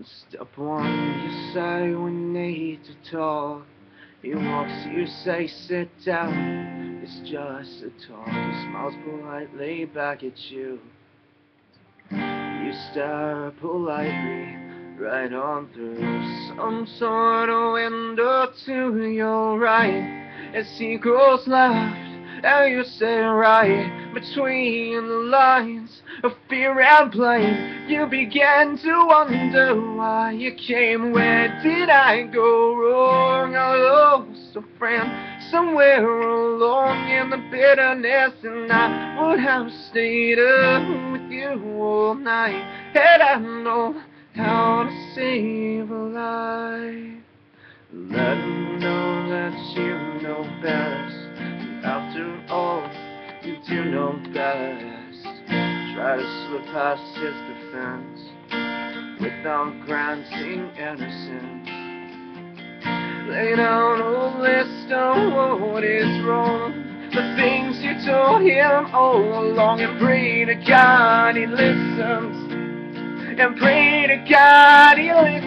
And step one, you say we need to talk. He walks, you say sit down. It's just a talk. He smiles politely back at you. You stare politely right on through some sort of window to your right as he goes left. And you say right between the lines of fear and blame. You begin to wonder why you came. Where did I go wrong? I lost a friend somewhere along in the bitterness, and I would have stayed up with you all night had I known how to save a life. Let me know that you know best. After all, you do know best. Try to slip past his defense without granting innocence. Lay down a list of what is wrong. The things you told him all along, and pray to God he listens. And pray to God he listens.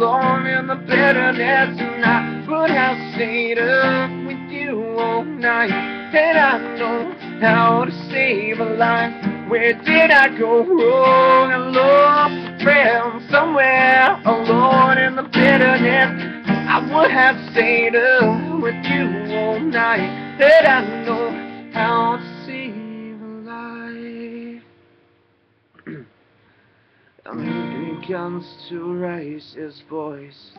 Alone in the bitterness And I would have stayed up with you all night. And I know how to save a life. Where did I go wrong? I lost a friend somewhere alone in the bitterness. I would have stayed up with you all night. And I know how to He begins to raise his voice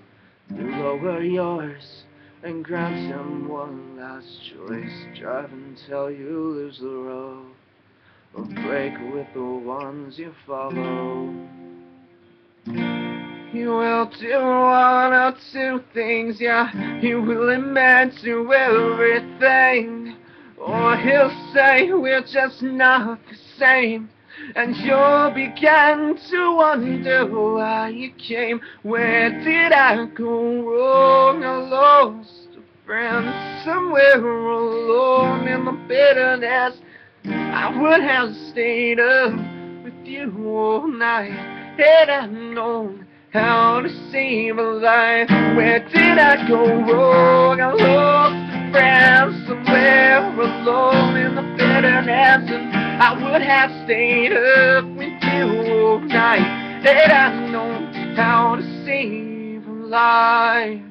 to lower yours and grant him one last choice. Drive until you lose the road, or break with the ones you follow. He will do one or two things, yeah. He will admit to everything, or he'll say we're just not the same. And you began to wonder why you came. Where did I go wrong? I lost a friend somewhere alone in the bitterness. I would have stayed up with you all night had I known how to save a life. Where did I go wrong? I lost a friend somewhere alone in the bitterness. I would have stayed up all night. Had I known how to save a life